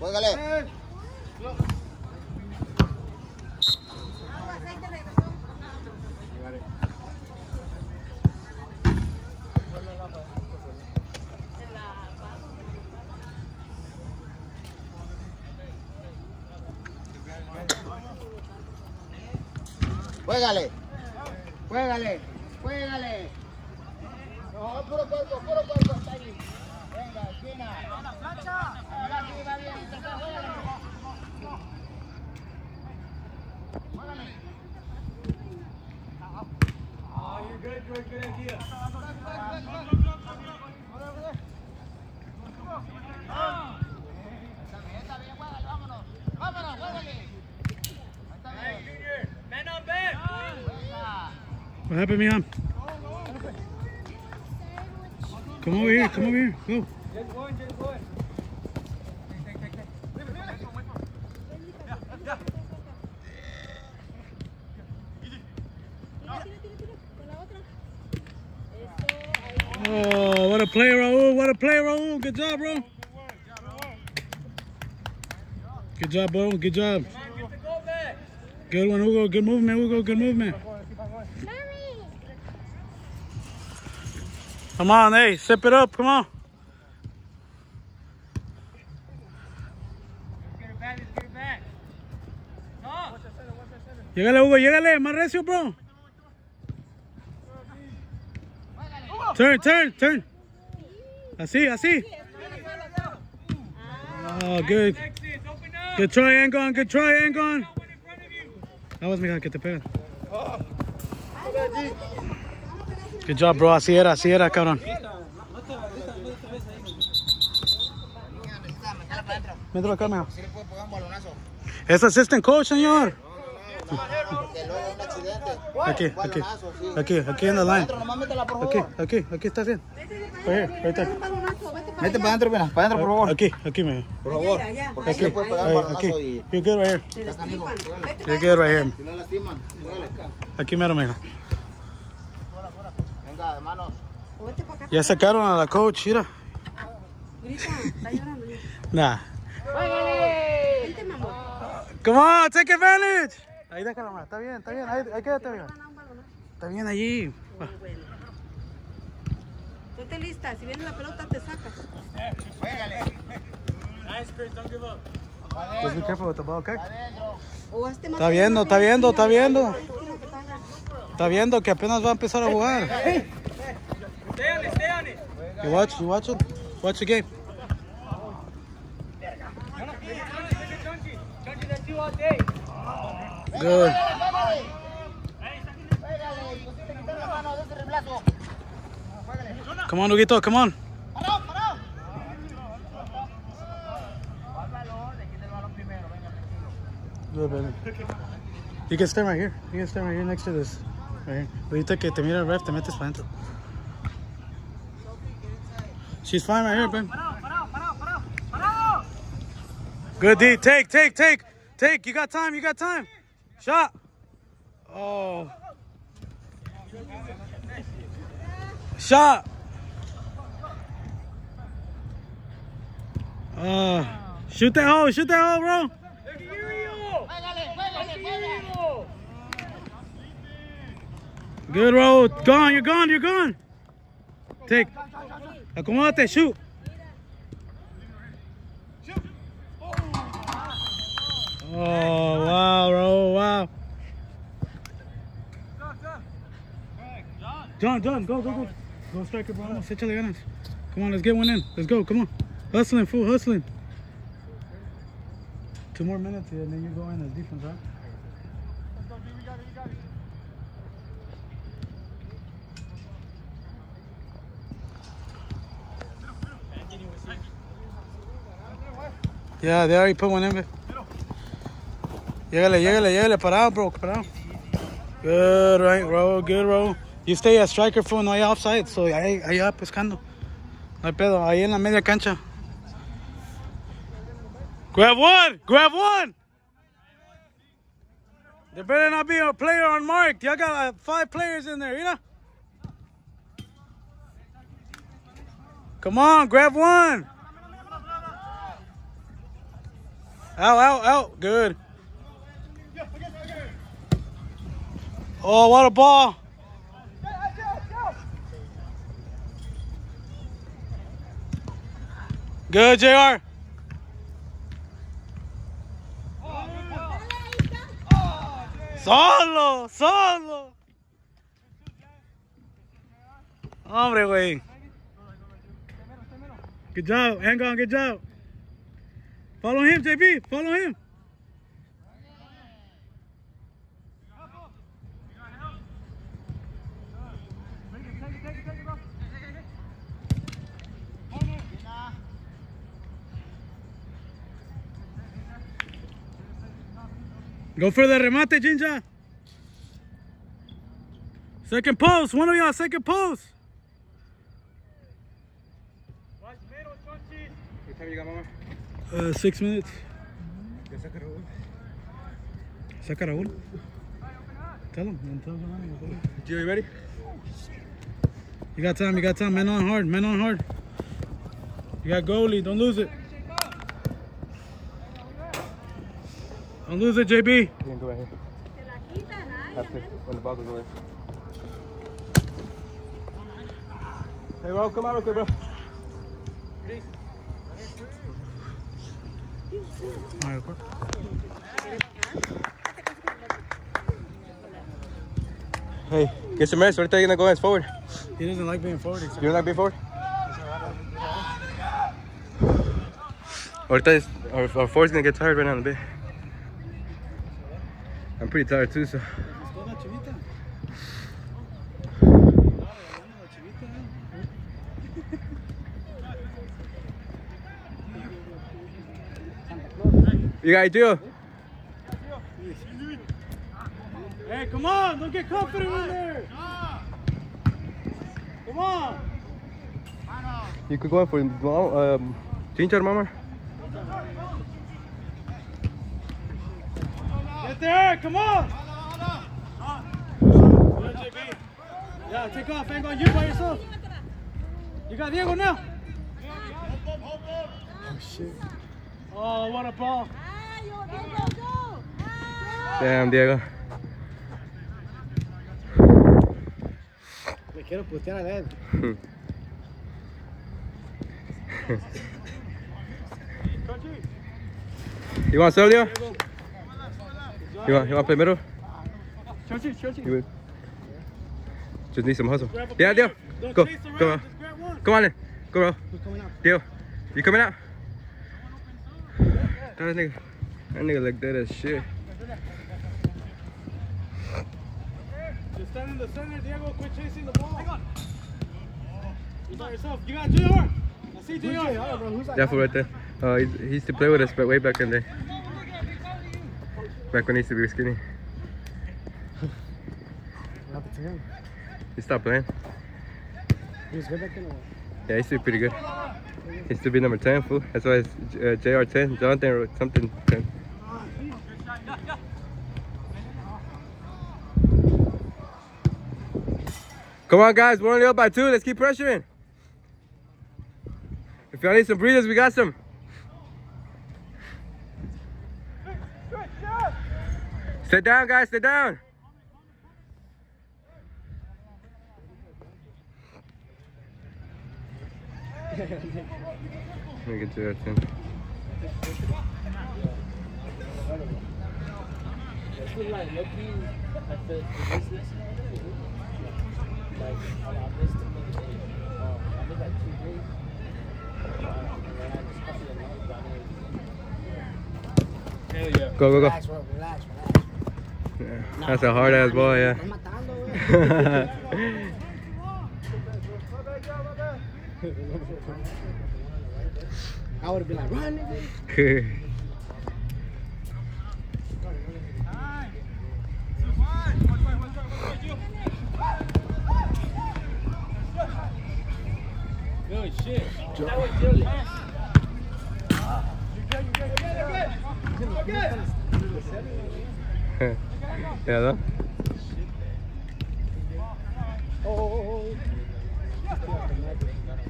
Go, galera. Juégale. Juégale. Juégale. No, puro cuerpo, puro cuerpo. Está ahí. Venga, esquina. Mira, aquí va bien. Juégale. Juégale. Está What happened, Mian? Come over here, come over here. Go. Oh, what a play, Raul. What a play, Raul. Good job, bro. Good job, bro. Good job. Good one, Hugo. Good movement, Hugo. Good movement. Come on, hey, sip it up. Come on. Llegale, Hugo, llegale. Más recio, bro. Turn, turn, turn. Así, así. Oh, good. Good try, Angon. Good try, Angon. That was mija que te pega. Good job, bro. Así era, así era, cabrón. Mételo acá, mejor. Es assistant coach, señor. Aquí, aquí, aquí, aquí en la line. Aquí, aquí, aquí está bien. Ahí está. Mete para adentro, mira, para adentro, por favor. Aquí, aquí, mira. Por favor. Aquí, aquí. You good right here. You good right here. Aquí, mero, mira. Venga, hermanos. Ya sacaron a la coach, mira. Grita, está llorando. Nah. Vente, mamá. Come on, take advantage. Ahí déjala, mija. Está bien, está bien. Ahí, ahí quédate, balonazo. Está bien allí. Bueno. Ponte lista. Si viene la pelota, te sacas. Just be careful with the ball, okay? Adentro. O hazte más Está viendo, está viendo, está viendo. Tira que está allá. Está viendo que apenas va a empezar a jugar. You watch, you watch it? Watch the game. Good. Come on, Huguito, come on. Good, baby. You can stand right here. You can stand right here next to this. Right. Ahorita que te mira el ref, te metes para adentro. She's fine right here, babe. Good D. Take, take, take. Take. You got time. You got time. Shot. Oh. Shot. Uh, shoot that hole. Shoot that hole, bro. Good roll. Gone. You're gone. You're gone. Take. Acomodate. Shoot. Oh, wow, bro. Wow. John, John, go, go, go. Go strike it, bro. Vamos, échale ganas. Come on, let's get one in. Let's go. Come on. Hustling, fool, hustling. Two more minutes and then you go in as defense, right? Yeah, they already put one in. Llégale, llégale, llégale, parado, bro, parado. Good, right, roll, good, roll. You stay as striker full, no hay offside, so ahí, va pescando. No hay pedo, ahí en la media cancha. Grab one, grab one. There better not be a player unmarked. Y'all got uh, five players in there, you know? Come on, grab one. Out, out, out. Good. Oh, what a ball. Good, JR. Oh, solo, solo. Hombre, güey. Good job. Hang on, good job. Follow him, JB. Follow him. Go for the remate, Jinja. Second post. One of y'all, second post. What time you got, Mama? Uh, six minutes. Saca Raúl. Tell him. then Tell him. Gio, you ready? You got time. You got time. Men on hard. Men on hard. You got goalie. Don't lose it. Don't lose it, JB. You can go right here. After, when the ball goes away. Hey, bro, come out real quick, bro. Quick. Hey, get some rest. Ahorita you're gonna go hands forward. He doesn't like being forward. You don't like being forward? Our, our forward's gonna get tired right now in a bit. I'm pretty tired too, so. You got Gio? Hey, come on! Don't get confident in there! Come on! You could go in for um, ginger, mama. Get there! Come on! Yeah, take off. Hang on you by yourself. You got Diego now. Oh shit! Oh, what a ball! Damn, Diego. Le quiero putear a él. You want sell, Diego? You want, you want primero? Churchy, Churchy. Just need some hustle. Yeah, Diego. Don't Go, chase around, go, bro. just. Come on in. Go, bro. Who's coming out? Diego, you coming out? That nigga, that nigga look dead as shit. Just stand in the center, Diego. Quit chasing the ball. Hang on. You by yourself. You got JR. I see JR. bro. Who's That fool right there. Uh, he, he used to play with us, but way back in the day. Back when he used to be skinny. What happened to him? He stopped playing. He was good back then or? Yeah, he used to be pretty good. He used to be number 10, fool. That's why it's uh, JR10. Jonathan wrote something 10. Come on, guys. We're only up by two. Let's keep pressuring. If y'all need some breathers, we got some. Sit down, guys. Sit down. Let me get to that then. Go, go, go. Relax, bro. Relax, relax. Yeah. That's a hard ass ball, yeah. I'm matando, güey. I would have been like, run, nigga. Yeah, though.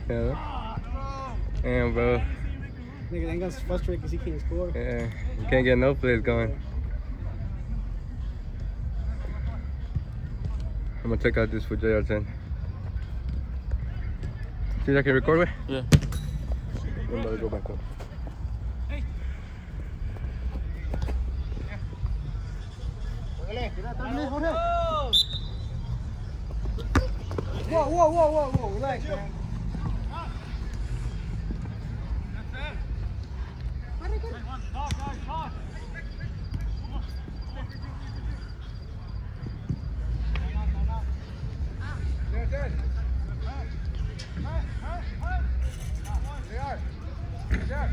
Yeah. Damn, bro. Nigga, that guy's frustrated because he can't score. Yeah, you can't get no plays going. I'm gonna check out this for JR10. See if I can record with? Yeah. I'm about to go back up. Whoa, whoa, whoa, whoa, whoa. Relax, man. Lear! Lear!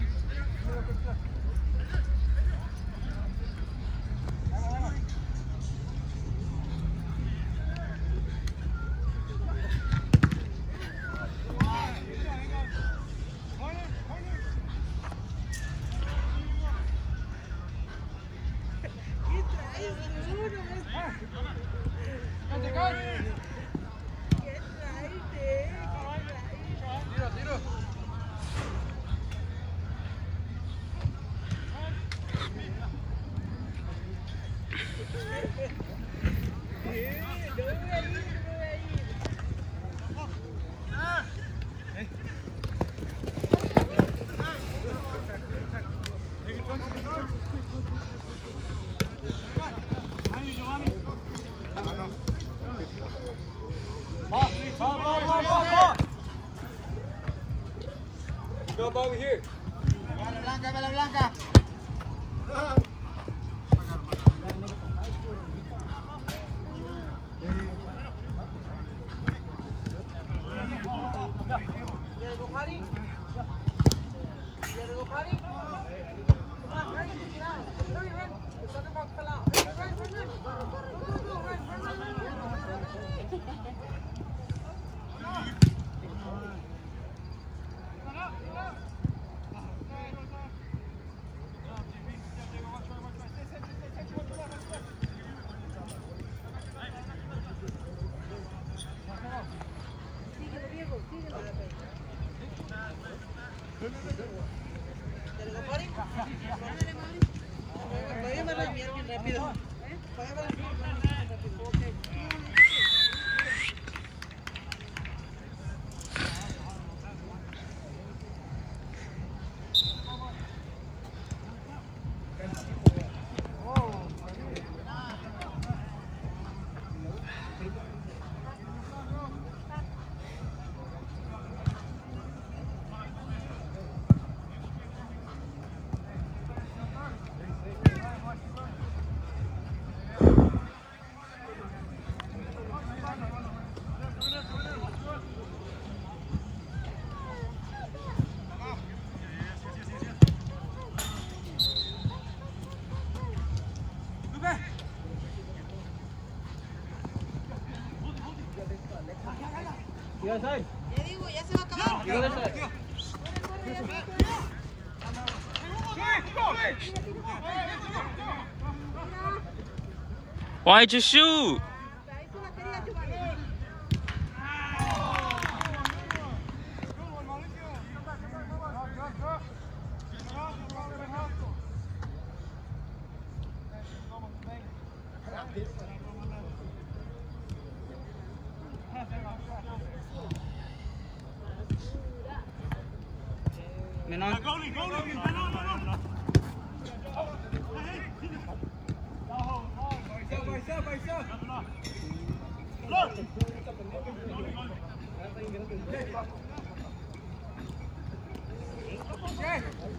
come over here. Bala blanca, bala blanca. Ya ya se va a acabar. Why'd you shoot? Goalie, goalie,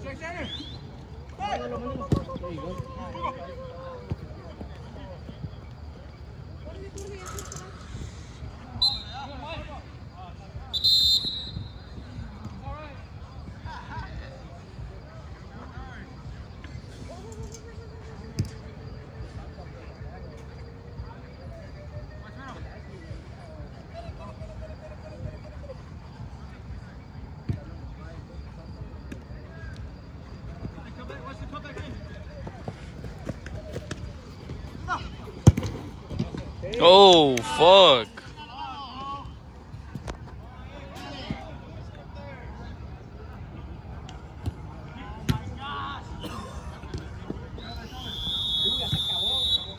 Straight center! Hey! Oh, fuck.